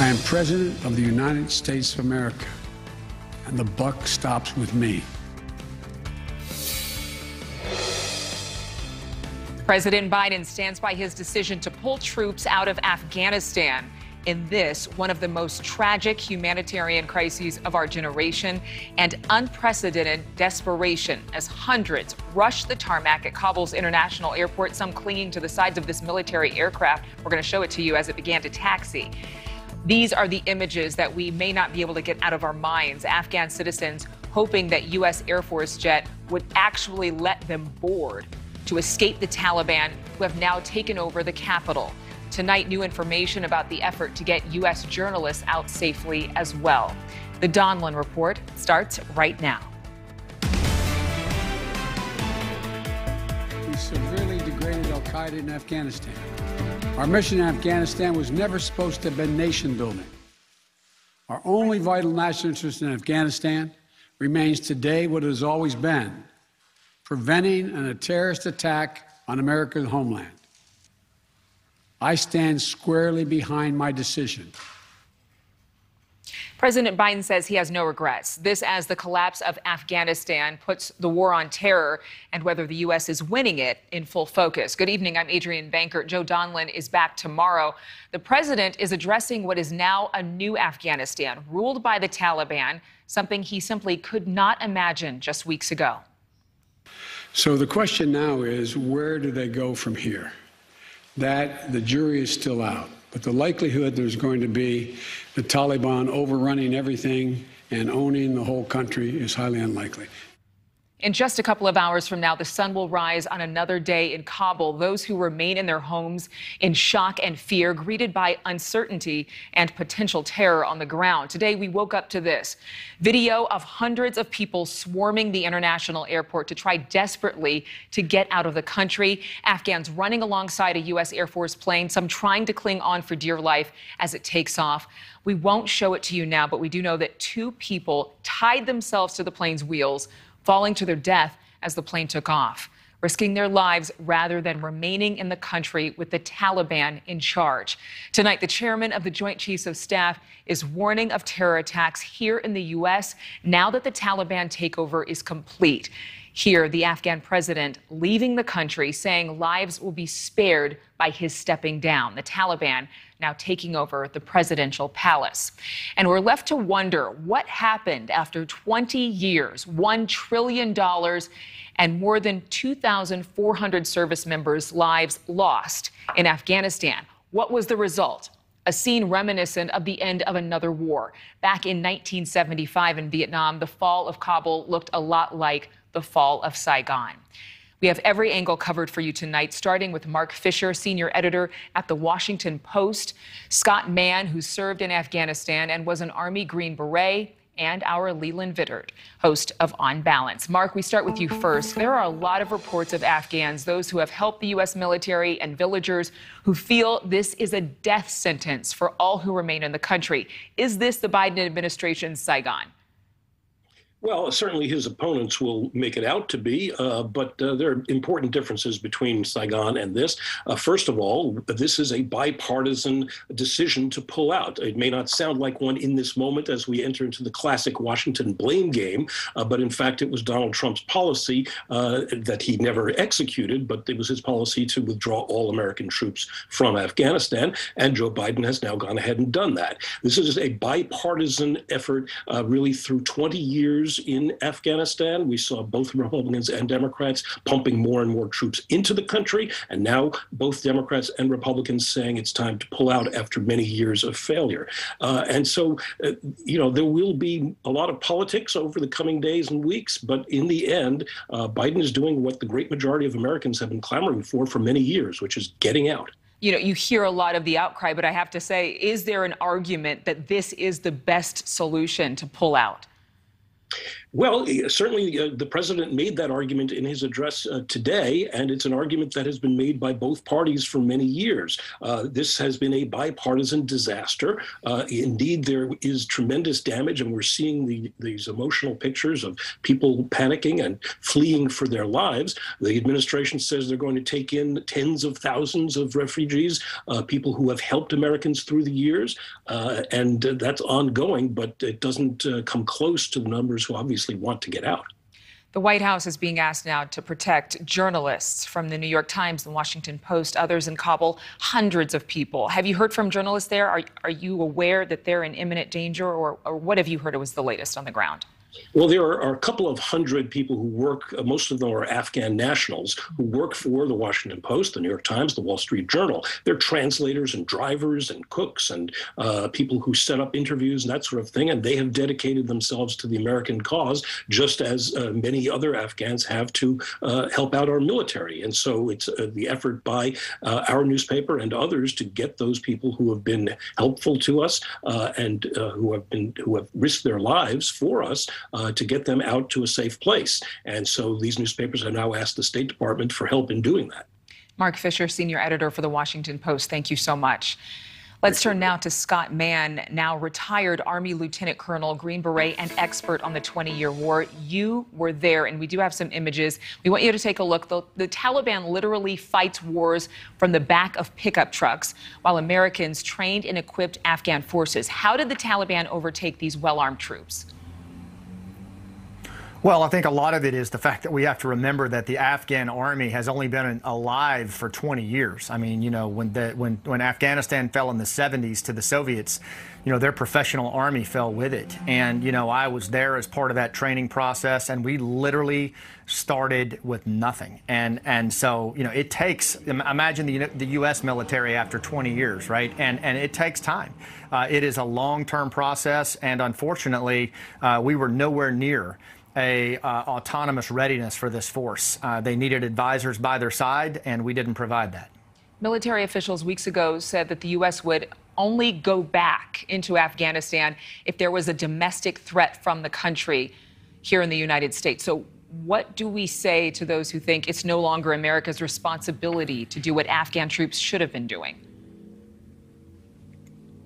I am President of the United States of America, and the buck stops with me. President Biden stands by his decision to pull troops out of Afghanistan in this, one of the most tragic humanitarian crises of our generation, and unprecedented desperation as hundreds rush the tarmac at Kabul's International Airport, some clinging to the sides of this military aircraft. We're going to show it to you as it began to taxi. These are the images that we may not be able to get out of our minds. Afghan citizens hoping that U.S. Air Force jet would actually let them board to escape the Taliban, who have now taken over the capital. Tonight, new information about the effort to get U.S. journalists out safely as well. The Donlon Report starts right now. Qaeda in Afghanistan. Our mission in Afghanistan was never supposed to have been nation building. Our only vital national interest in Afghanistan remains today what it has always been preventing a terrorist attack on America's homeland. I stand squarely behind my decision. President Biden says he has no regrets. This as the collapse of Afghanistan puts the war on terror and whether the U.S. is winning it in full focus. Good evening. I'm Adrian Bankert. Joe Donlon is back tomorrow. The president is addressing what is now a new Afghanistan ruled by the Taliban, something he simply could not imagine just weeks ago. So the question now is where do they go from here? That the jury is still out. But the likelihood there's going to be the Taliban overrunning everything and owning the whole country is highly unlikely. In just a couple of hours from now, the sun will rise on another day in Kabul. Those who remain in their homes in shock and fear, greeted by uncertainty and potential terror on the ground. Today, we woke up to this video of hundreds of people swarming the international airport to try desperately to get out of the country. Afghans running alongside a U.S. Air Force plane, some trying to cling on for dear life as it takes off. We won't show it to you now, but we do know that two people tied themselves to the plane's wheels falling to their death as the plane took off, risking their lives rather than remaining in the country with the Taliban in charge. Tonight, the chairman of the Joint Chiefs of Staff is warning of terror attacks here in the U.S. now that the Taliban takeover is complete. Here, the Afghan president leaving the country, saying lives will be spared by his stepping down. The Taliban now taking over the presidential palace. And we're left to wonder what happened after 20 years, $1 trillion, and more than 2,400 service members' lives lost in Afghanistan. What was the result? a scene reminiscent of the end of another war. Back in 1975 in Vietnam, the fall of Kabul looked a lot like the fall of Saigon. We have every angle covered for you tonight, starting with Marc Fisher, senior editor at the Washington Post, Scott Mann, who served in Afghanistan and was an Army Green Beret, and our Leland Vittert, host of On Balance. Marc, we start with you first. There are a lot of reports of Afghans, those who have helped the U.S. military and villagers, who feel this is a death sentence for all who remain in the country. Is this the Biden administration's Saigon? Well, certainly his opponents will make it out to be, uh, but uh, there are important differences between Saigon and this. Uh, first of all, this is a bipartisan decision to pull out. It may not sound like one in this moment as we enter into the classic Washington blame game, uh, but in fact, it was Donald Trump's policy uh, that he never executed, but it was his policy to withdraw all American troops from Afghanistan, and Joe Biden has now gone ahead and done that. This is a bipartisan effort, uh, really through 20 years years in Afghanistan. We saw both Republicans and Democrats pumping more and more troops into the country. And now both Democrats and Republicans saying it's time to pull out after many years of failure. Uh, and so, uh, you know, there will be a lot of politics over the coming days and weeks. But in the end, uh, Biden is doing what the great majority of Americans have been clamoring for for many years, which is getting out you know, you hear a lot of the outcry, but I have to say, is there an argument that this is the best solution to pull out? Well, certainly uh, the president made that argument in his address uh, today, and it's an argument that has been made by both parties for many years. Uh, this has been a bipartisan disaster. Uh, indeed, there is tremendous damage, and we're seeing the, these emotional pictures of people panicking and fleeing for their lives. The administration says they're going to take in tens of thousands of refugees, uh, people who have helped Americans through the years, uh, and that's ongoing, but it doesn't come close to the numbers who obviously want to get out. The White House is being asked now to protect journalists from the New York Times, the Washington Post, others in Kabul, hundreds of people. Have you heard from journalists there? Are, are you aware that they're in imminent danger, or, or what have you heard It was the latest on the ground? Well, there are, are, a couple of hundred people who work, uh, most of them are Afghan nationals, who work for the Washington Post, the New York Times, the Wall Street Journal. They're translators and drivers and cooks and uh, people who set up interviews and that sort of thing. And they have dedicated themselves to the American cause, just as uh, many other Afghans have to uh, help out our military. And so it's uh, the effort by uh, our newspaper and others to get those people who have been helpful to us and who have been who have risked their lives for us uh, to get them out to a safe place. And so these newspapers have now asked the State Department for help in doing that. Marc Fisher, senior editor for the Washington Post, thank you so much. Let's turn now to Scott Mann, now retired Army Lieutenant Colonel, Green Beret, and expert on the 20 year war. You were there, and we do have some images. We want you to take a look. The, the, Taliban literally fights wars from the back of pickup trucks while Americans trained and equipped Afghan forces. How did the Taliban overtake these well armed troops? Well, I think a lot of it is the fact that we have to remember that the Afghan army has only been alive for 20 years. I mean, you know, when the, when when Afghanistan fell in the 70s to the Soviets, you know, their professional army fell with it. And you know, I was there as part of that training process, and we literally started with nothing. And and so you know, it takes. Imagine the the U.S. military after 20 years, right? And and it takes time. Uh, it is a long-term process, and unfortunately, uh, we were nowhere near a uh, autonomous readiness for this force. Uh, they needed advisors by their side, and we didn't provide that. Military officials weeks ago said that the U.S. would only go back into Afghanistan if there was a domestic threat from the country here in the United States. So, what do we say to those who think it's no longer America's responsibility to do what Afghan troops should have been doing?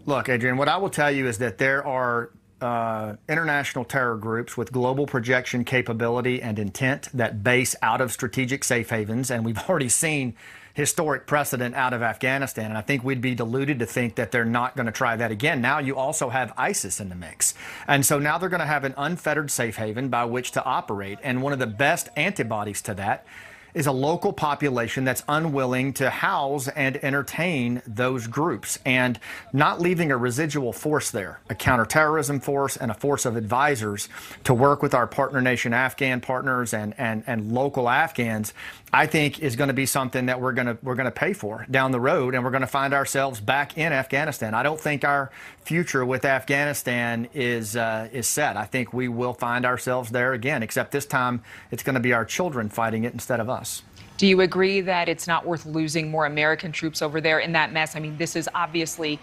Look, Adrian, what I will tell you is that there are uh, international terror groups with global projection capability and intent that base out of strategic safe havens. And we've already seen historic precedent out of Afghanistan. And I think we'd be deluded to think that they're not going to try that again. Now you also have ISIS in the mix. And so now they're going to have an unfettered safe haven by which to operate. And one of the best antibodies to that is a local population that's unwilling to house and entertain those groups and not leaving a residual force there, a counterterrorism force and a force of advisors to work with our partner nation Afghan partners and, and, and local Afghans, I think is going to be something that we're going to we're going to pay for down the road and we're going to find ourselves back in Afghanistan. I don't think our future with Afghanistan is uh, is set. I think we will find ourselves there again, except this time it's going to be our children fighting it instead of us us. Do you agree that it's not worth losing more American troops over there in that mess? I mean, this is obviously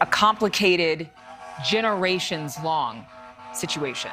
a complicated, generations long situation.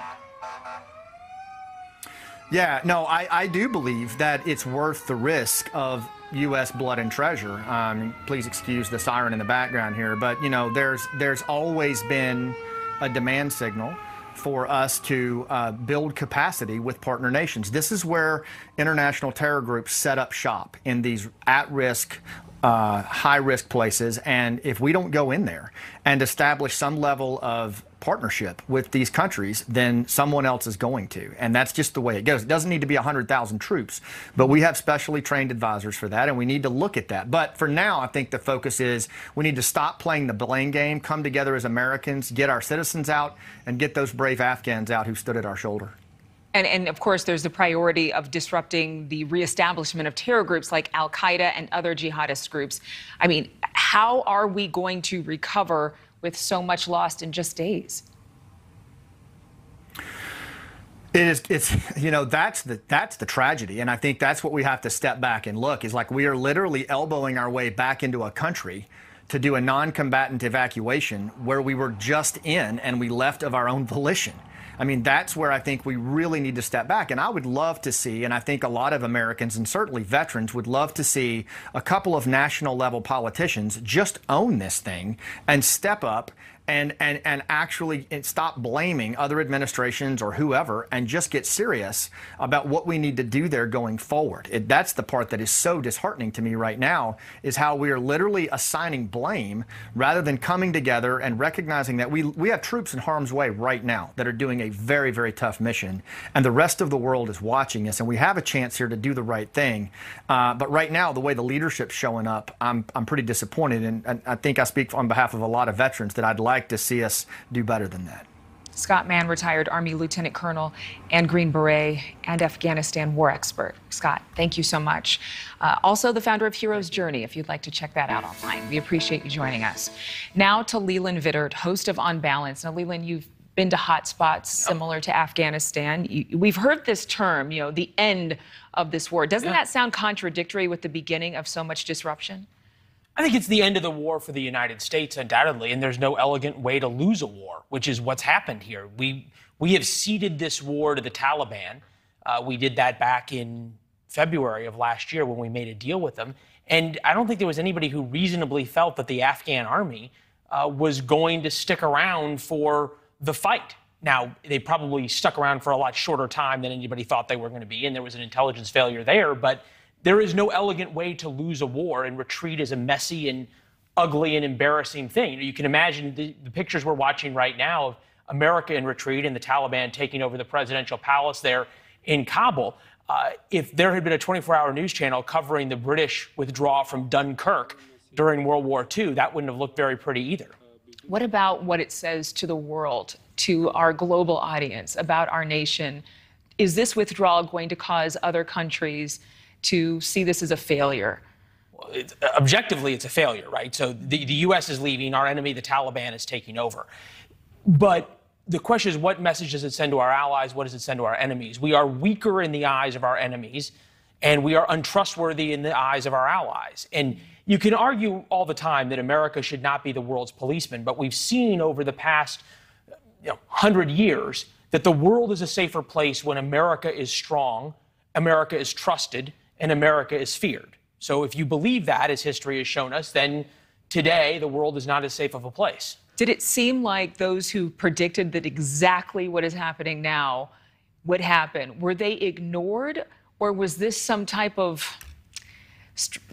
Yeah, no, I, I do believe that it's worth the risk of U.S. blood and treasure. Um, please excuse the siren in the background here, but you know, there's there's always been a demand signal for us to uh, build capacity with partner nations. This is where international terror groups set up shop in these at risk, uh, high risk places. And if we don't go in there and establish some level of partnership with these countries, then someone else is going to. And that's just the way it goes. It doesn't need to be 100,000 troops, but we have specially trained advisors for that, and we need to look at that. But for now, I think the focus is we need to stop playing the blame game, come together as Americans, get our citizens out, and get those brave Afghans out who stood at our shoulder. And, and, of course, there's the priority of disrupting the reestablishment of terror groups like Al Qaeda and other jihadist groups. I mean, how are we going to recover with so much lost in just days? It is. It's you know that's the that's the tragedy, and I think that's what we have to step back and look is like we are literally elbowing our way back into a country to do a non combatant evacuation where we were just in and we left of our own volition. I mean, that's where I think we really need to step back. And I would love to see, and I think a lot of Americans and certainly veterans would love to see a couple of national level politicians just own this thing and step up and and and actually stop blaming other administrations or whoever and just get serious about what we need to do there going forward. It, that's the part that is so disheartening to me right now is how we are literally assigning blame rather than coming together and recognizing that we we have troops in harm's way right now that are doing a very very tough mission and the rest of the world is watching us and we have a chance here to do the right thing. Uh, but right now the way the leadership's showing up, I'm I'm pretty disappointed and, and I think I speak on behalf of a lot of veterans that I'd like like to see us do better than that. Scott Mann, retired Army Lieutenant Colonel and Green Beret and Afghanistan war expert. Scott, thank you so much. Uh, also, the founder of Hero's Journey, if you'd like to check that out online. We appreciate you joining us. Now to Leland Vittert, host of On Balance. Now, Leland, you've been to hotspots similar to Afghanistan. You, we've heard this term, you know, the end of this war. Doesn't yeah. that sound contradictory with the beginning of so much disruption? I think it's the end of the war for the United States, undoubtedly, and there's no elegant way to lose a war, which is what's happened here. We we have ceded this war to the Taliban. Uh, we did that back in February of last year when we made a deal with them, and I don't think there was anybody who reasonably felt that the Afghan army uh, was going to stick around for the fight. Now, they probably stuck around for a lot shorter time than anybody thought they were going to be, and there was an intelligence failure there, but there is no elegant way to lose a war, and retreat is a messy and ugly and embarrassing thing. You can imagine the, the pictures we're watching right now of America in retreat and the Taliban taking over the presidential palace there in Kabul. Uh, if there had been a 24 hour news channel covering the British withdrawal from Dunkirk during World War II, that wouldn't have looked very pretty either. What about what it says to the world, to our global audience, about our nation? Is this withdrawal going to cause other countries to see this as a failure? It's, uh, objectively, it's a failure, right? So the, the U.S. is leaving, our enemy, the Taliban, is taking over. But the question is, what message does it send to our allies? What does it send to our enemies? We are weaker in the eyes of our enemies, and we are untrustworthy in the eyes of our allies. And you can argue all the time that America should not be the world's policeman, but we've seen over the past you know, 100 years that the world is a safer place when America is strong, America is trusted, and America is feared. So if you believe that, as history has shown us, then today the world is not as safe of a place. Did it seem like those who predicted that exactly what is happening now would happen, were they ignored, or was this some type of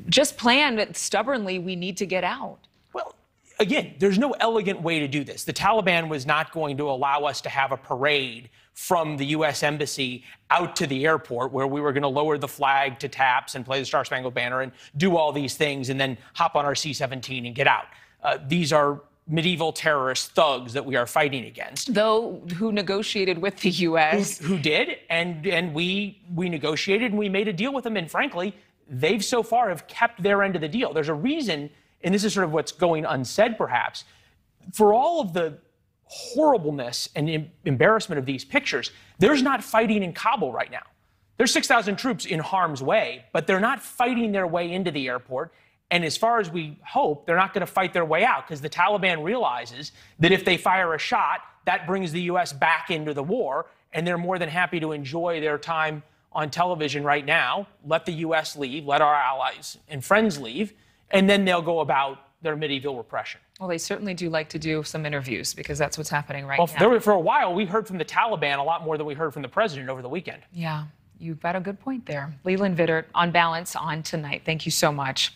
just plan that stubbornly we need to get out? Well, again, there's no elegant way to do this. The Taliban was not going to allow us to have a parade from the U.S. Embassy out to the airport where we were going to lower the flag to taps and play the Star Spangled Banner and do all these things and then hop on our C 17 and get out. Uh, these are medieval terrorist thugs that we are fighting against. Though who negotiated with the U.S. Who, who, did, and and we we negotiated and we made a deal with them. And frankly, they've so far have kept their end of the deal. There's a reason, and this is sort of what's going unsaid, perhaps, for all of the horribleness and em- embarrassment of these pictures, there's not fighting in Kabul right now. There's 6,000 troops in harm's way, but they're not fighting their way into the airport. And as far as we hope, they're not going to fight their way out because the Taliban realizes that if they fire a shot, that brings the U.S. back into the war. And they're more than happy to enjoy their time on television right now, let the U.S. leave, let our allies and friends leave, and then they'll go about their medieval repression. Well, they certainly do like to do some interviews because that's what's happening right well, now. Well, for a while, we heard from the Taliban a lot more than we heard from the president over the weekend. Yeah, you've got a good point there. Leland Vittert on balance on tonight. Thank you so much.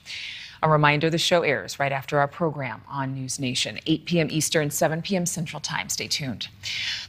A reminder the show airs right after our program on News Nation, 8 p.m. Eastern, 7 p.m. Central Time. Stay tuned.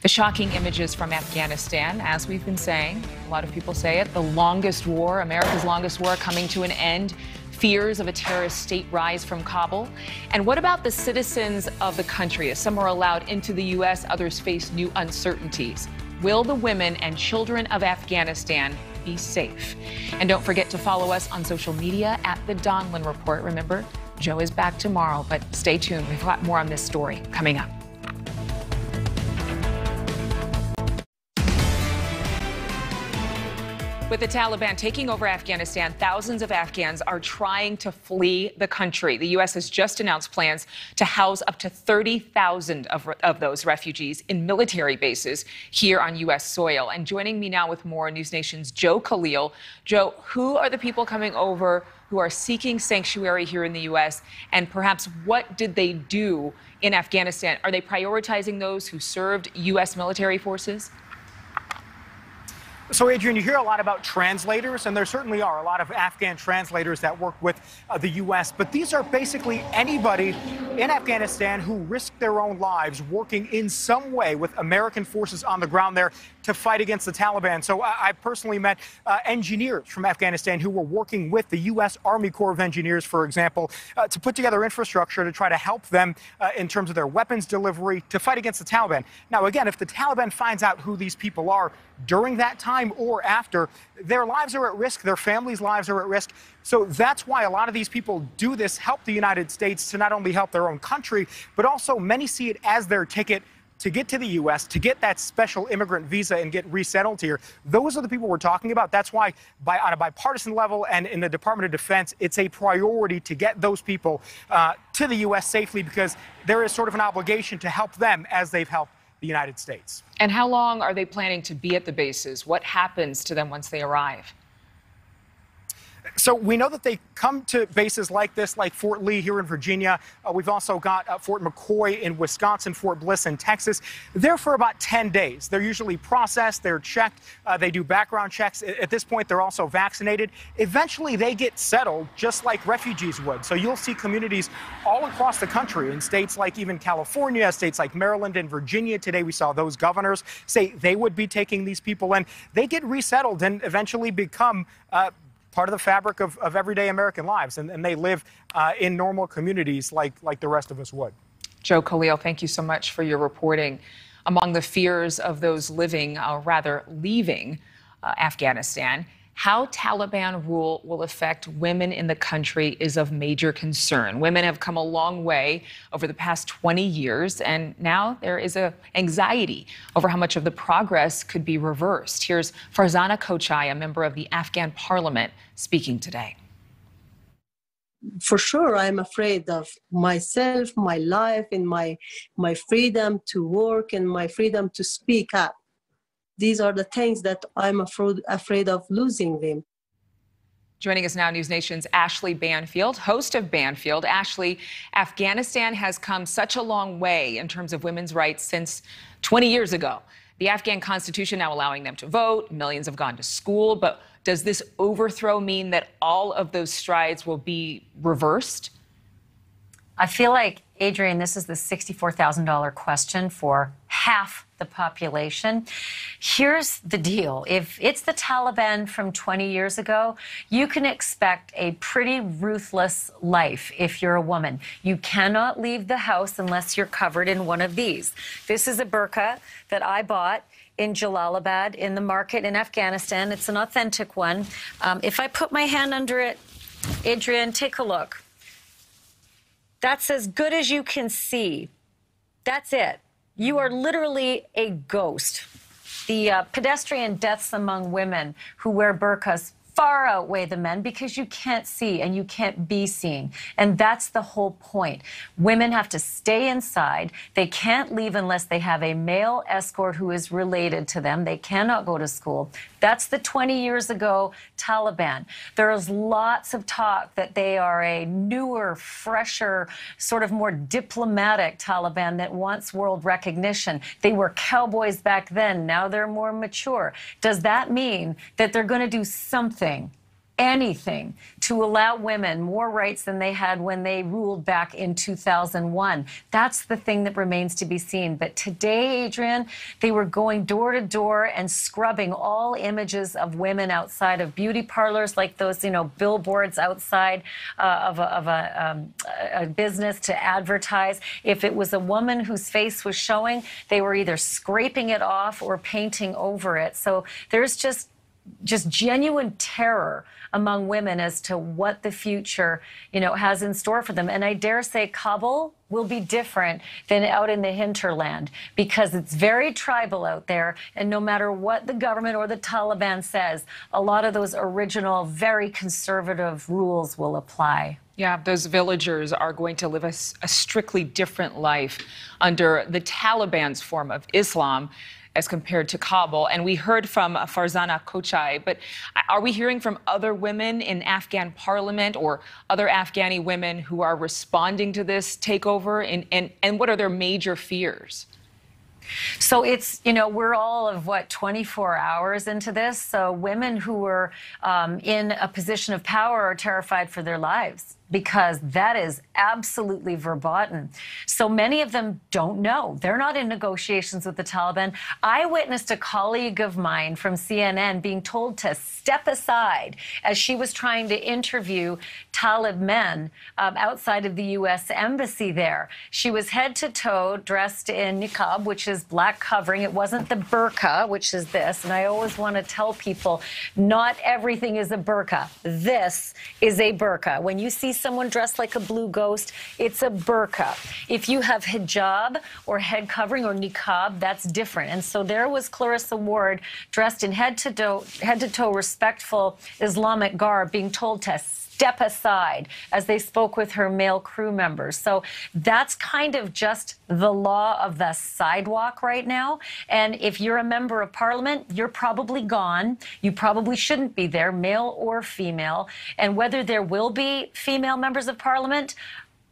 The shocking images from Afghanistan, as we've been saying, a lot of people say it, the longest war, America's longest war, coming to an end fears of a terrorist state rise from Kabul? And what about the citizens of the country? As some are allowed into the U.S., others face new uncertainties. Will the women and children of Afghanistan be safe? And don't forget to follow us on social media at The Donlon Report. Remember, Joe is back tomorrow, but stay tuned. We've got more on this story coming up. With the Taliban taking over Afghanistan, thousands of Afghans are trying to flee the country. The U.S. has just announced plans to house up to 30,000 of, of those refugees in military bases here on U.S. soil. And joining me now with more, News Nation's Joe Khalil. Joe, who are the people coming over who are seeking sanctuary here in the U.S.? And perhaps what did they do in Afghanistan? Are they prioritizing those who served U.S. military forces? So, Adrian, you hear a lot about translators, and there certainly are a lot of Afghan translators that work with uh, the U.S., but these are basically anybody in Afghanistan who risked their own lives working in some way with American forces on the ground there to fight against the Taliban. So, I, I personally met uh, engineers from Afghanistan who were working with the U.S. Army Corps of Engineers, for example, uh, to put together infrastructure to try to help them uh, in terms of their weapons delivery to fight against the Taliban. Now, again, if the Taliban finds out who these people are during that time, time or after, their lives are at risk, their families' lives are at risk. So that's why a lot of these people do this, help the United States to not only help their own country, but also many see it as their ticket to get to the U.S., to get that special immigrant visa and get resettled here. Those are the people we're talking about. That's why, by, on a bipartisan level and in the Department of Defense, it's a priority to get those people uh, to the U.S. safely because there is sort of an obligation to help them as they've helped the United States. And how long are they planning to be at the bases? What happens to them once they arrive? So we know that they come to bases like this, like Fort Lee here in Virginia. Uh, we've also got uh, Fort McCoy in Wisconsin, Fort Bliss in Texas. They're for about 10 days. They're usually processed, they're checked, uh, they do background checks. At this point, they're also vaccinated. Eventually, they get settled just like refugees would. So you'll see communities all across the country in states like even California, states like Maryland and Virginia. Today, we saw those governors say they would be taking these people and they get resettled and eventually become uh, part of the fabric of, of everyday American lives, and, and they live uh, in normal communities like, like the rest of us would. Joe Khalil, thank you so much for your reporting. Among the fears of those living, uh, rather leaving uh, Afghanistan, how Taliban rule will affect women in the country is of major concern. Women have come a long way over the past 20 years, and now there is a anxiety over how much of the progress could be reversed. Here's Farzana Kochai, a member of the Afghan parliament, speaking today. For sure, I'm afraid of myself, my life, and my my freedom to work and my freedom to speak up these are the things that I'm afraid, afraid of losing them. Joining us now, News Nation's Ashleigh Banfield, host of Banfield. Ashleigh, Afghanistan has come such a long way in terms of women's rights since 20 years ago. The Afghan constitution now allowing them to vote, millions have gone to school, but does this overthrow mean that all of those strides will be reversed? I feel like, Adrian, this is the $64,000 question for half the population. Here's the deal if it's the Taliban from 20 years ago, you can expect a pretty ruthless life if you're a woman. You cannot leave the house unless you're covered in one of these. This is a burqa that I bought in Jalalabad in the market in Afghanistan. It's an authentic one. Um, if I put my hand under it, Adrian, take a look. That's as good as you can see. That's it. You are literally a ghost. The uh, pedestrian deaths among women who wear burqas far outweigh the men because you can't see and you can't be seen. And that's the whole point. Women have to stay inside. They can't leave unless they have a male escort who is related to them. They cannot go to school. That's the 20 years ago Taliban. There is lots of talk that they are a newer, fresher, sort of more diplomatic Taliban that wants world recognition. They were cowboys back then. Now they're more mature. Does that mean that they're going to do something? Anything, anything to allow women more rights than they had when they ruled back in 2001. That's the thing that remains to be seen. But today, Adrian, they were going door to door and scrubbing all images of women outside of beauty parlors, like those, you know, billboards outside uh, of, a, of a, um, a business to advertise. If it was a woman whose face was showing, they were either scraping it off or painting over it. So there's just just genuine terror among women as to what the future, you know, has in store for them. And I dare say Kabul will be different than out in the hinterland because it's very tribal out there. And no matter what the government or the Taliban says, a lot of those original, very conservative rules will apply. Yeah, those villagers are going to live a, a, strictly different life under the Taliban's form of Islam as compared to Kabul. And we heard from Farzana Kochai, but are we hearing from other women in Afghan parliament or other Afghani women who are responding to this takeover? And, and, and what are their major fears? So it's, you know, we're all of what, 24 hours into this. So women who were um, in a position of power are terrified for their lives because that is absolutely verboten. So many of them don't know. They're not in negotiations with the Taliban. I witnessed a colleague of mine from CNN being told to step aside as she was trying to interview Talib men um, outside of the U.S. embassy there. She was head to toe dressed in niqab, which is black covering. It wasn't the burqa, which is this. And I always want to tell people not everything is a burqa. This is a burqa. When you see someone dressed like a blue ghost, it's a burqa. If you have hijab or head covering or niqab, that's different. And so there was Clarissa Ward dressed in head to toe, head to toe respectful Islamic garb being told to step aside as they spoke with her male crew members. So that's kind of just the law of the sidewalk right now. And if you're a member of parliament, you're probably gone. You probably shouldn't be there, male or female. And whether there will be female members of parliament,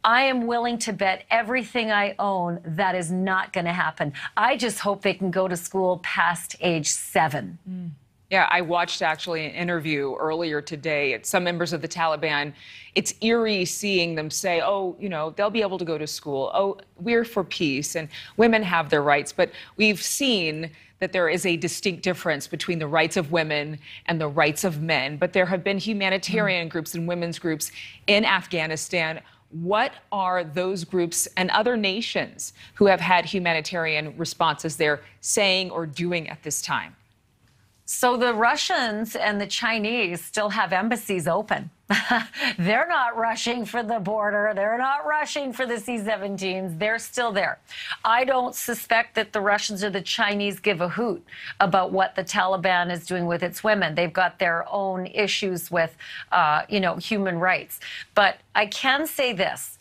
I am willing to bet everything I own that is not going to happen. I just hope they can go to school past age seven. Mm. Yeah, I watched actually an interview earlier today. Some members of the Taliban. It's eerie seeing them say, "Oh, you know, they'll be able to go to school. Oh, we're for peace and women have their rights." But we've seen that there is a distinct difference between the rights of women and the rights of men. But there have been humanitarian mm. groups and women's groups in Afghanistan. What are those groups and other nations who have had humanitarian responses there saying or doing at this time? So the Russians and the Chinese still have embassies open. They're not rushing for the border. They're not rushing for the C 17s. They're still there. I don't suspect that the Russians or the Chinese give a hoot about what the Taliban is doing with its women. They've got their own issues with, uh, you know, human rights. But I can say this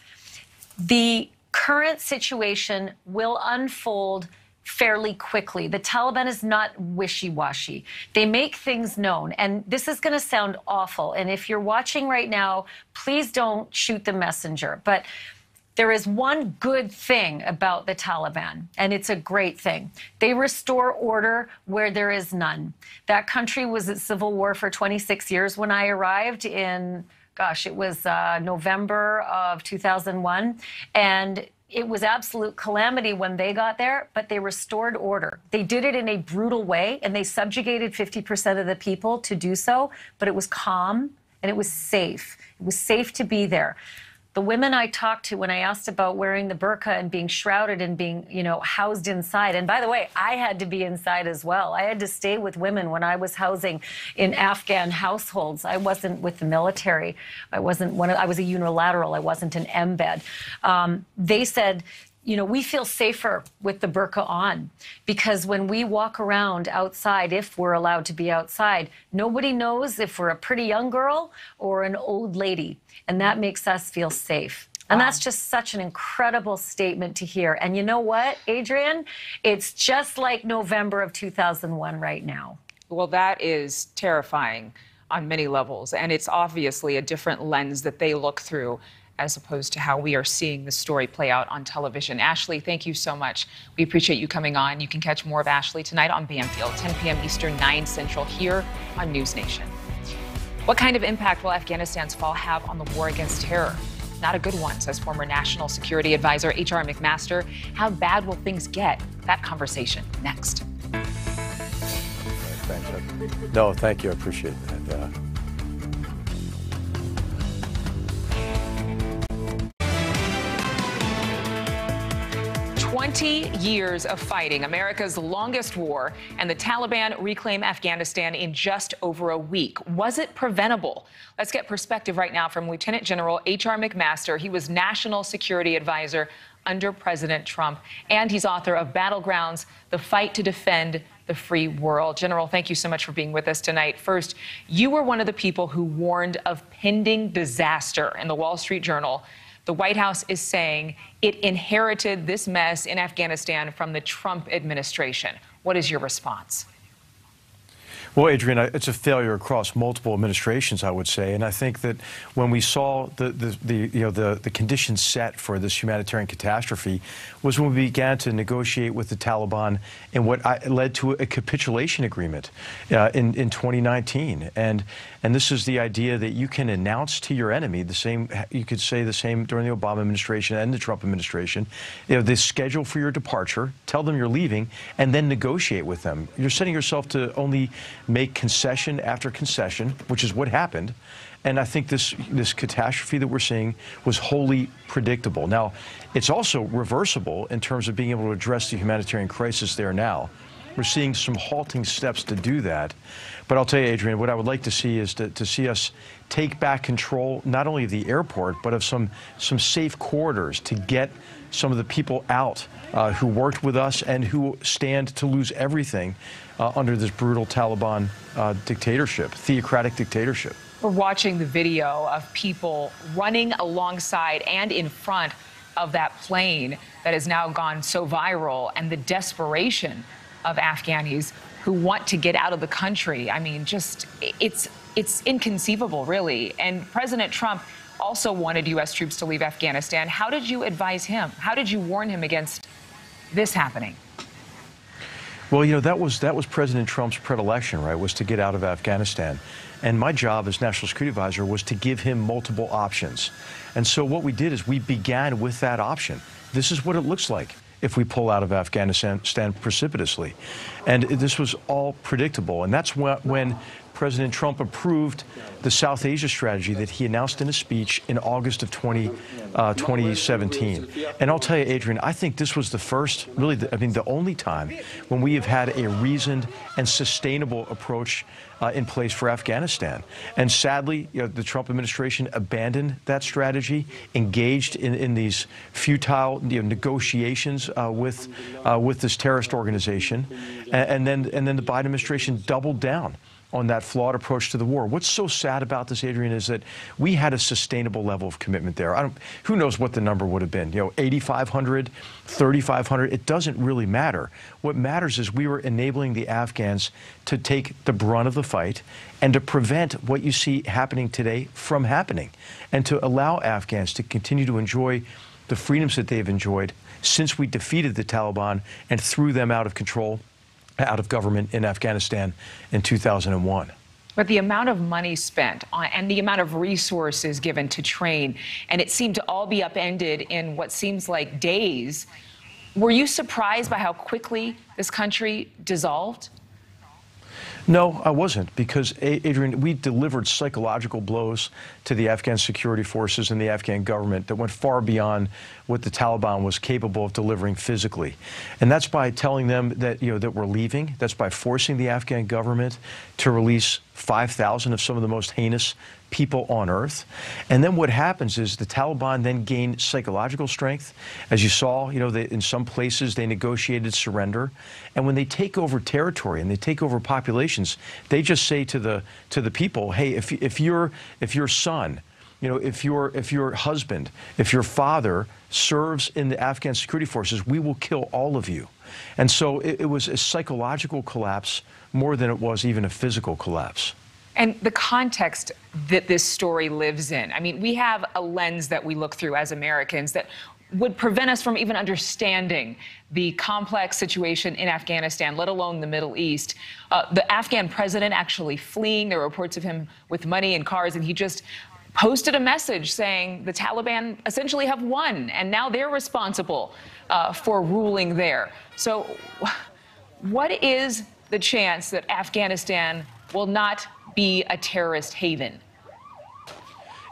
the current situation will unfold fairly quickly. The Taliban is not wishy washy. They make things known. And this is going to sound awful. And if you're watching right now, please don't shoot the messenger. But there is one good thing about the Taliban, and it's a great thing. They restore order where there is none. That country was at civil war for 26 years when I arrived in gosh, it was uh, November of 2001. And it was absolute calamity when they got there, but they restored order. They did it in a brutal way, and they subjugated 50% of the people to do so, but it was calm and it was safe. It was safe to be there the women I talked to when I asked about wearing the burqa and being shrouded and being, you know, housed inside. And by the way, I had to be inside as well. I had to stay with women when I was housing in Afghan households. I wasn't with the military. I wasn't one. Of, I was a unilateral. I wasn't an embed. Um, they said you know, we feel safer with the burqa on because when we walk around outside, if we're allowed to be outside, nobody knows if we're a pretty young girl or an old lady. And that makes us feel safe. And wow. that's just such an incredible statement to hear. And you know what, Adrian? It's just like November of 2001 right now. Well, that is terrifying on many levels. And it's obviously a different lens that they look through as opposed to how we are seeing the story play out on television. Ashleigh, thank you so much. We appreciate you coming on. You can catch more of Ashleigh tonight on Banfield, 10 p.m. Eastern, 9 Central, here on News Nation. What kind of impact will Afghanistan's fall have on the war against terror? Not a good one, says former National Security Advisor H.R. McMaster. How bad will things get? That conversation next. No, thank you. I appreciate that. Uh, 20 20 years of fighting, America's longest war, and the Taliban reclaim Afghanistan in just over a week. Was it preventable? Let's get perspective right now from Lieutenant General H.R. McMaster. He was National Security Advisor under President Trump, and he's author of Battlegrounds The Fight to Defend the Free World. General, thank you so much for being with us tonight. First, you were one of the people who warned of pending disaster in the Wall Street Journal the White House is saying it inherited this mess in Afghanistan from the Trump administration. What is your response? Well, Adrian, it's a failure across multiple administrations, I would say, and I think that when we saw the, the, the you know the, the conditions set for this humanitarian catastrophe was when we began to negotiate with the Taliban and what led to a capitulation agreement uh, in in 2019, and and this is the idea that you can announce to your enemy the same you could say the same during the Obama administration and the Trump administration, you know, the schedule for your departure, tell them you're leaving, and then negotiate with them. You're setting yourself to only make concession after concession, which is what happened. And I think this this catastrophe that we're seeing was wholly predictable. Now, it's also reversible in terms of being able to address the humanitarian crisis there now. We're seeing some halting steps to do that. But I'll tell you, Adrian, what I would like to see is to, to see us take back control not only of the airport, but of some, some safe corridors to get some of the people out uh, who worked with us and who stand to lose everything uh, under this brutal Taliban uh, dictatorship, theocratic dictatorship. We're watching the video of people running alongside and in front of that plane that has now gone so viral and the desperation of Afghanis who want to get out of the country. I mean, just it's it's inconceivable, really. And President Trump also wanted U.S. troops to leave Afghanistan. How did you advise him? How did you warn him against this happening? Well, you know, that was that was President Trump's predilection, right? Was to get out of Afghanistan. And my job as National Security Advisor was to give him multiple options. And so what we did is we began with that option. This is what it looks like if we pull out of Afghanistan precipitously. And this was all predictable. And that's when President Trump approved the South Asia strategy that he announced in a speech in August of 20, uh, 2017. And I'll tell you, Adrian, I think this was the first, really, the, I mean, the only time when we have had a reasoned and sustainable approach uh, in place for Afghanistan. And sadly, you know, the Trump administration abandoned that strategy, engaged in, in these futile you know, negotiations uh, with, uh, with this terrorist organization, and, and, then, and then the Biden administration doubled down on that flawed approach to the war. What's so sad about this, Adrian, is that we had a sustainable level of commitment there. I don't, who knows what the number would have been? You know, 8,500, 3,500. It doesn't really matter. What matters is we were enabling the Afghans to take the brunt of the fight and to prevent what you see happening today from happening, and to allow Afghans to continue to enjoy the freedoms that they've enjoyed since we defeated the Taliban and threw them out of control out of government in Afghanistan in 2001. But the amount of money spent on, and the amount of resources given to train, and it seemed to all be upended in what seems like days. Were you surprised by how quickly this country dissolved? No, I wasn't, because, Adrian, we delivered psychological blows to the Afghan security forces and the Afghan government that went far beyond what the Taliban was capable of delivering physically. And that's by telling them that, you know, that we're leaving. That's by forcing the Afghan government to release 5,000 of some of the most heinous people on earth. And then what happens is the Taliban then gain psychological strength. As you saw, you know, they, in some places they negotiated surrender. And when they take over territory and they take over populations, they just say to the to the people, "Hey, if if your if your son, you know, if your if your husband, if your father serves in the Afghan security forces, we will kill all of you." And so it, it was a psychological collapse more than it was even a physical collapse. And the context that this story lives in. I mean, we have a lens that we look through as Americans that would prevent us from even understanding the complex situation in Afghanistan, let alone the Middle East. Uh, the Afghan president actually fleeing, there are reports of him with money and cars, and he just posted a message saying the Taliban essentially have won, and now they're responsible uh, for ruling there. So, what is the chance that Afghanistan will not be a terrorist haven?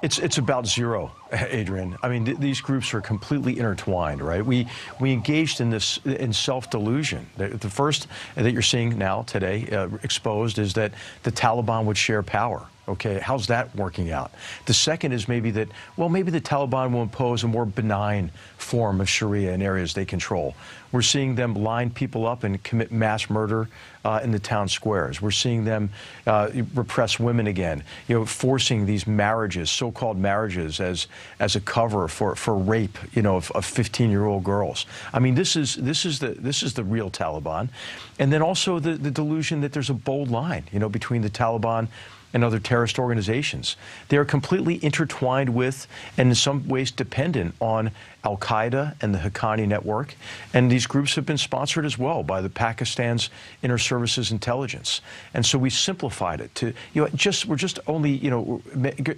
It's it's about zero, Adrian. I mean, th- these groups are completely intertwined, right? We we engaged in this in self delusion. The, the, first that you're seeing now today uh, exposed is that the Taliban would share power. Okay, how's that working out? The second is maybe that, well, maybe the Taliban will impose a more benign form of Sharia in areas they control. We're seeing them line people up and commit mass murder uh, in the town squares. We're seeing them uh, repress women again, you know, forcing these marriages, so-called marriages, as as a cover for, for rape, you know, of 15-year-old girls. I mean, this is this is the this is the real Taliban, and then also the, the delusion that there's a bold line, you know, between the Taliban and other terrorist organizations. They are completely intertwined with and in some ways dependent on Al Qaeda and the Haqqani network. And these groups have been sponsored as well by the Pakistan's Inter Services Intelligence. And so we simplified it to, you know, just we're just only, you know,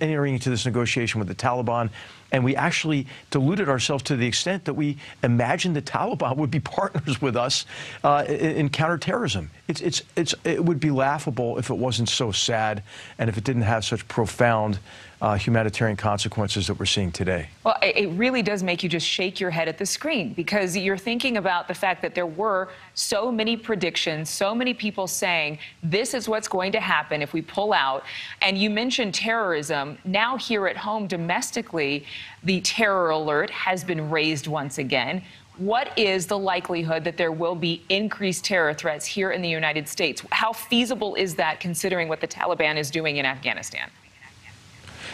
entering into this negotiation with the Taliban. And we actually deluded ourselves to the extent that we imagined the Taliban would be partners with us uh, in, in counterterrorism. It's, it's, it's, it would be laughable if it wasn't so sad and if it didn't have such profound uh, humanitarian consequences that we're seeing today. Well, it really does make you just shake your head at the screen because you're thinking about the fact that there were so many predictions, so many people saying this is what's going to happen if we pull out. And you mentioned terrorism. Now, here at home, domestically, the terror alert has been raised once again. What is the likelihood that there will be increased terror threats here in the United States? How feasible is that considering what the Taliban is doing in Afghanistan?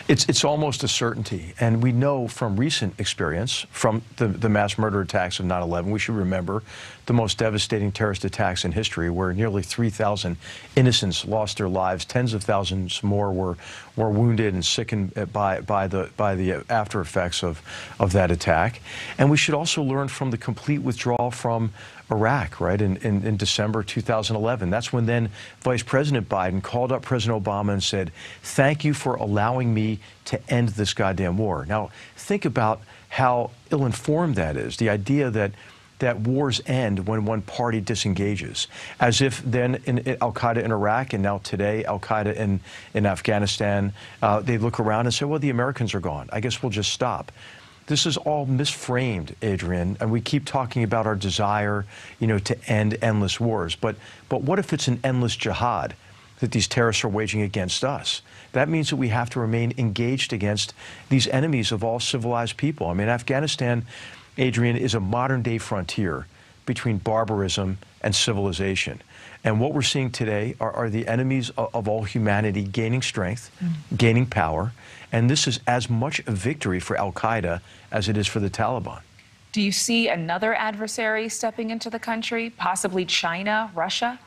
It's, it's almost a certainty. And we know from recent experience, from the, the mass murder attacks of 9 11, we should remember the most devastating terrorist attacks in history, where nearly 3,000 innocents lost their lives, tens of thousands more were, were wounded and sickened by, by, the, by the after effects of, of that attack. And we should also learn from the complete withdrawal from Iraq, right, in, in, in, December 2011. That's when then Vice President Biden called up President Obama and said, Thank you for allowing me to end this goddamn war. Now, think about how ill informed that is. The idea that that wars end when one party disengages, as if then in, in Al Qaeda in Iraq and now today Al Qaeda in, in Afghanistan, uh, they look around and say, well, the Americans are gone. I guess we'll just stop. This is all misframed, Adrian, and we keep talking about our desire, you know, to end endless wars. But but what if it's an endless jihad that these terrorists are waging against us? That means that we have to remain engaged against these enemies of all civilized people. I mean, Afghanistan, Adrian, is a modern day frontier between barbarism and civilization. And what we're seeing today are, are the enemies of, of, all humanity gaining strength, mm. gaining power. And this is as much a victory for Al Qaeda as it is for the Taliban. Do you see another adversary stepping into the country, possibly China, Russia?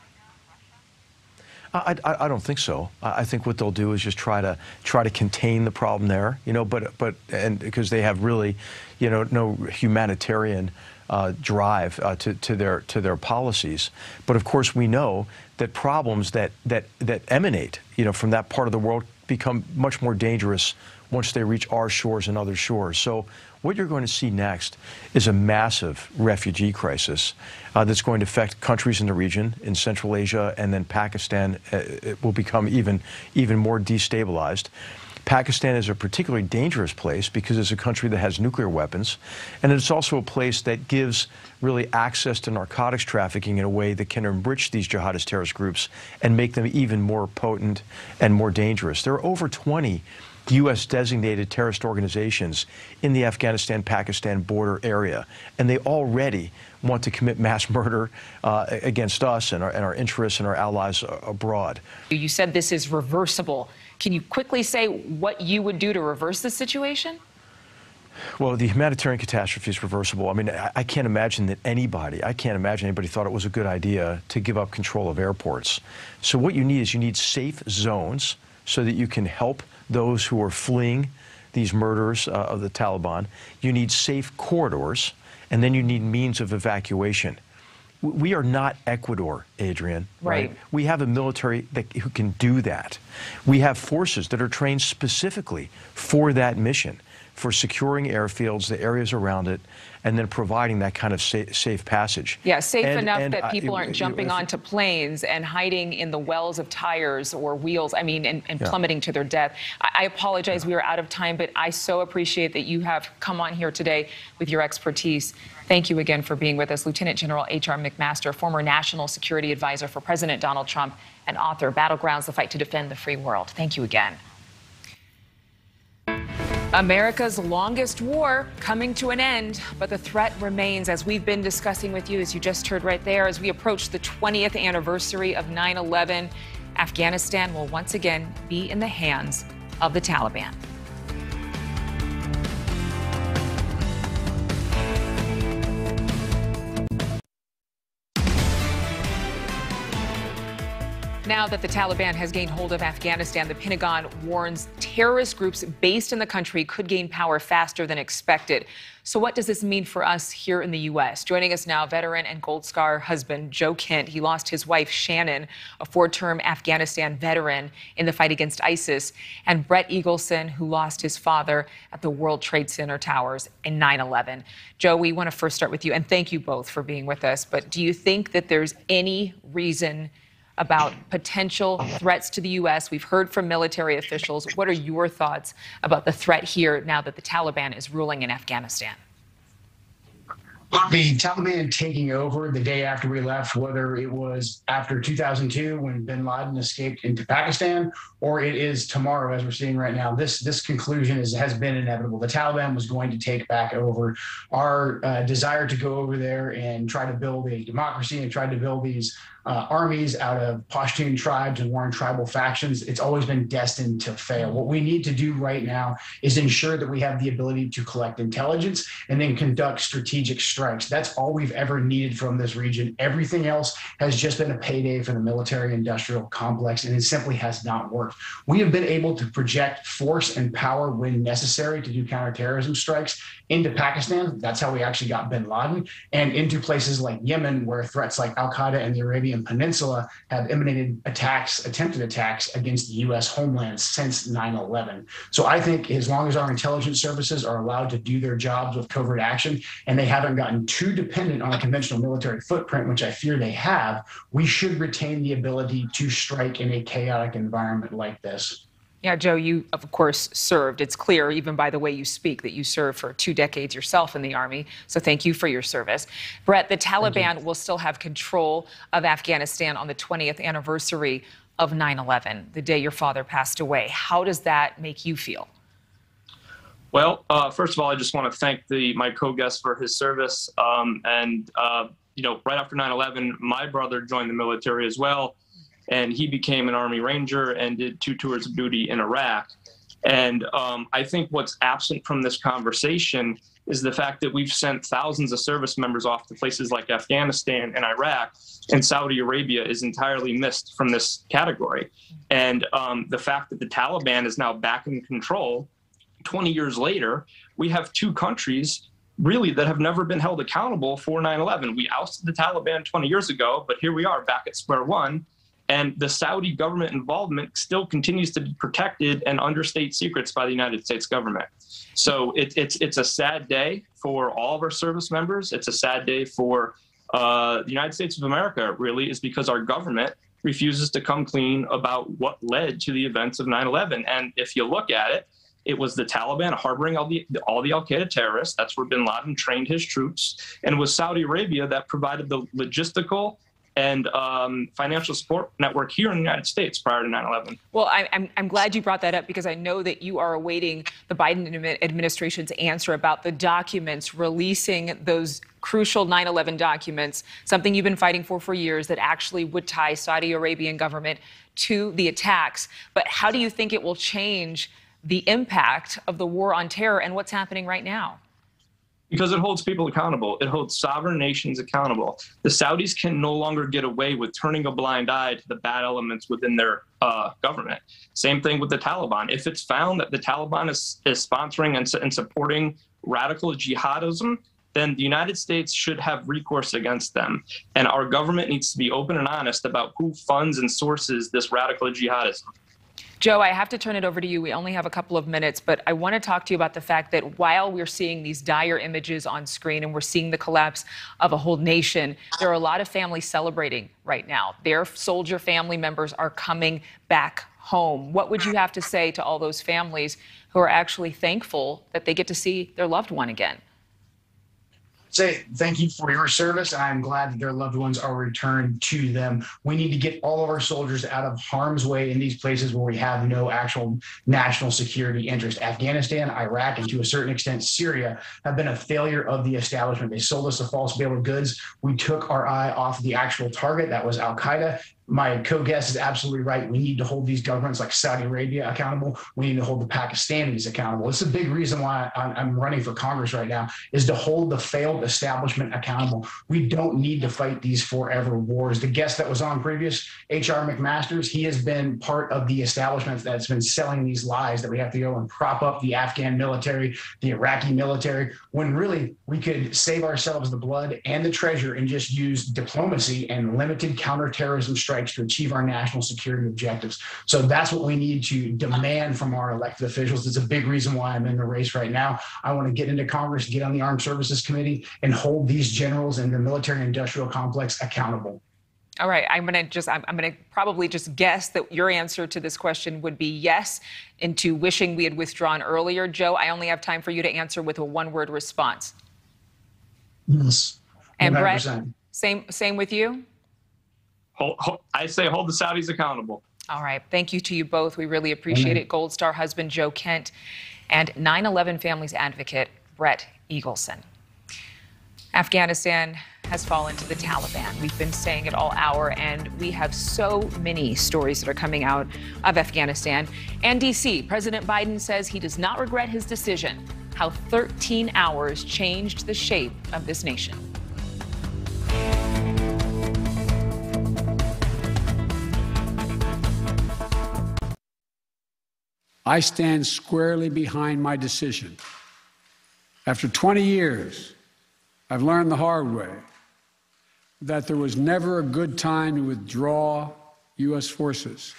I, I, I, don't think so. I think what they'll do is just try to try to contain the problem there, you know. But but and because they have really, you know, no humanitarian uh, drive uh, to, to, their, to their policies. But of course, we know that problems that, that, that emanate you know, from that part of the world become much more dangerous once they reach our shores and other shores. So what you're going to see next is a massive refugee crisis uh, that's going to affect countries in the region, in Central Asia, and then Pakistan uh, will become even, even more destabilized. Pakistan is a particularly dangerous place because it's a country that has nuclear weapons, and it's also a place that gives really access to narcotics trafficking in a way that can enrich these jihadist terrorist groups and make them even more potent and more dangerous. There are over 20 U.S. designated terrorist organizations in the Afghanistan Pakistan border area, and they already want to commit mass murder uh, against us and our, and our interests and our allies abroad. You said this is reversible. Can you quickly say what you would do to reverse the situation? Well, the humanitarian catastrophe is reversible. I mean, I, I, can't imagine that anybody, I can't imagine anybody thought it was a good idea to give up control of airports. So what you need is you need safe zones so that you can help those who are fleeing these murders uh, of the Taliban. You need safe corridors, and then you need means of evacuation we are not Ecuador, Adrian. Right. right. We have a military that, who can do that. We have forces that are trained specifically for that mission. for securing airfields, the areas around it, and then providing that kind of safe, safe passage. Yeah, safe And- enough and that people it- aren't jumping if- onto planes and hiding in the wells of tires or wheels, I mean, and, and Yeah. plummeting to their death. I, I apologize, we are out of time, but I so appreciate that you have come on here today with your expertise. Thank you again for being with us. Lieutenant General H.R. McMaster, former National Security Advisor for President Donald Trump and author, Battlegrounds, The Fight to Defend the Free World. Thank you again. America's longest war coming to an end, but the threat remains, as we've been discussing with you, as you just heard right there, as we approach the 20th anniversary of 9 11. Afghanistan will once again be in the hands of the Taliban. Now that the Taliban has gained hold of Afghanistan, the Pentagon warns terrorist groups based in the country could gain power faster than expected. So, what does this mean for us here in the U.S.? Joining us now, veteran and Gold Star husband Joe Kent. He lost his wife Shannon, a four term Afghanistan veteran, in the fight against ISIS, and Brett Eagleson, who lost his father at the World Trade Center towers in 9 11. Joe, we want to first start with you, and thank you both for being with us. But do you think that there's any reason? About potential threats to the U.S. We've heard from military officials. What are your thoughts about the threat here now that the Taliban is ruling in Afghanistan? The Taliban taking over the day after we left, whether it was after 2002 when bin Laden escaped into Pakistan, or it is tomorrow, as we're seeing right now, this this conclusion is, has been inevitable. The Taliban was going to take back over. Our uh, desire to go over there and try to build a democracy and try to build these uh, armies out of Pashtun tribes and warring tribal factions, it's always been destined to fail. What we need to do right now is ensure that we have the ability to collect intelligence and then conduct strategic strikes. That's all we've ever needed from this region. Everything else has just been a payday for the military industrial complex, and it simply has not worked. We have been able to project force and power when necessary to do counterterrorism strikes into Pakistan. That's how we actually got bin Laden, and into places like Yemen, where threats like Al Qaeda and the Arabian Peninsula have emanated attacks, attempted attacks against the U.S. homeland since 9 11. So I think as long as our intelligence services are allowed to do their jobs with covert action and they haven't gotten too dependent on a conventional military footprint, which I fear they have, we should retain the ability to strike in a chaotic environment like this. Yeah, Joe, you, of course, served. It's clear, even by the way you speak, that you served for two decades yourself in the Army. So thank you for your service. Brett, the Taliban will still have control of Afghanistan on the 20th anniversary of 9 11, the day your father passed away. How does that make you feel? Well, uh, first of all, I just want to thank the my co-guest for his service. Um, and uh, you know, right after 9/11, my brother joined the military as well, and he became an Army Ranger and did two tours of duty in Iraq. And um, I think what's absent from this conversation is the fact that we've sent thousands of service members off to places like Afghanistan and Iraq, and Saudi Arabia is entirely missed from this category. And um, the fact that the Taliban is now back in control 20 years later, we have two countries really that have never been held accountable for 9 11. We ousted the Taliban 20 years ago, but here we are back at square one. And the Saudi government involvement still continues to be protected and under state secrets by the United States government. So it, it's it's a sad day for all of our service members. It's a sad day for uh, the United States of America. Really, is because our government refuses to come clean about what led to the events of 9/11. And if you look at it, it was the Taliban harboring all the all the Al Qaeda terrorists. That's where Bin Laden trained his troops, and it was Saudi Arabia that provided the logistical and um, financial support network here in the United States prior to 9/11. Well, I, I'm, I'm glad you brought that up because I know that you are awaiting the Biden administration's answer about the documents releasing those crucial 9/11 documents, something you've been fighting for for years that actually would tie Saudi Arabian government to the attacks. But how do you think it will change the impact of the war on terror and what's happening right now? because it holds people accountable. It holds sovereign nations accountable. The Saudis can no longer get away with turning a blind eye to the bad elements within their uh, government. Same thing with the Taliban. If it's found that the Taliban is, is sponsoring and, and supporting radical jihadism, then the United States should have recourse against them. And our government needs to be open and honest about who funds and sources this radical jihadism. Joe, I have to turn it over to you. We only have a couple of minutes, but I want to talk to you about the fact that while we're seeing these dire images on screen and we're seeing the collapse of a whole nation, there are a lot of families celebrating right now. Their soldier family members are coming back home. What would you have to say to all those families who are actually thankful that they get to see their loved one again? Say thank you for your service. I'm glad that their loved ones are returned to them. We need to get all of our soldiers out of harm's way in these places where we have no actual national security interest. Afghanistan, Iraq, and to a certain extent, Syria have been a failure of the establishment. They sold us a false bill of goods. We took our eye off the actual target, that was Al Qaeda, my co-guest is absolutely right. We need to hold these governments like Saudi Arabia accountable. We need to hold the Pakistanis accountable. It's a big reason why I'm running for Congress right now is to hold the failed establishment accountable. We don't need to fight these forever wars. The guest that was on previous, H.R. McMaster's, he has been part of the establishment that's been selling these lies that we have to go and prop up the Afghan military, the Iraqi military, when really we could save ourselves the blood and the treasure and just use diplomacy and limited counterterrorism strategies strikes to achieve our national security objectives. So that's what we need to demand from our elected officials. It's a big reason why I'm in the race right now. I want to get into Congress, get on the Armed Services Committee, and hold these generals and the military industrial complex accountable. All right, I'm going to just I'm, I'm going to probably just guess that your answer to this question would be yes into wishing we had withdrawn earlier. Joe, I only have time for you to answer with a one-word response. Yes. And Brett, same same with you? Hold, hold, I say hold the Saudis accountable. All right. Thank you to you both. We really appreciate it. Gold Star husband Joe Kent and 9 11 families advocate Brett Eagleson. Afghanistan has fallen to the Taliban. We've been saying it all hour, and we have so many stories that are coming out of Afghanistan. And DC, President Biden says he does not regret his decision, how 13 hours changed the shape of this nation. I stand squarely behind my decision. After 20 years, I've learned the hard way that there was never a good time to withdraw U.S. forces.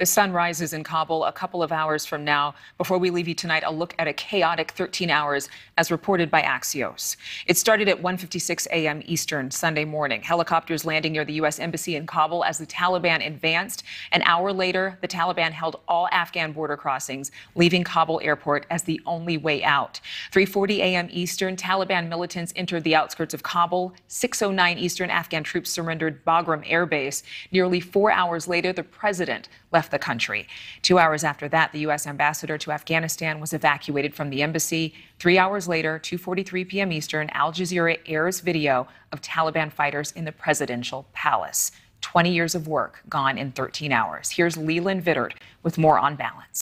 The sun rises in Kabul a couple of hours from now. Before we leave you tonight, a look at a chaotic 13 hours as reported by Axios. It started at 1:56 a.m. Eastern Sunday morning. Helicopters landing near the U.S. embassy in Kabul as the Taliban advanced. An hour later, the Taliban held all Afghan border crossings, leaving Kabul airport as the only way out. 3:40 a.m. Eastern, Taliban militants entered the outskirts of Kabul. 6:09 Eastern, Afghan troops surrendered Bagram Air Base. Nearly four hours later, the president left the country. Two hours after that, the U.S. ambassador to Afghanistan was evacuated from the embassy. Three hours later, 2:43 p.m. Eastern, Al Jazeera airs video of Taliban fighters in the presidential palace. 20 years of work gone in 13 hours. Here's Leland Vittert with more on balance.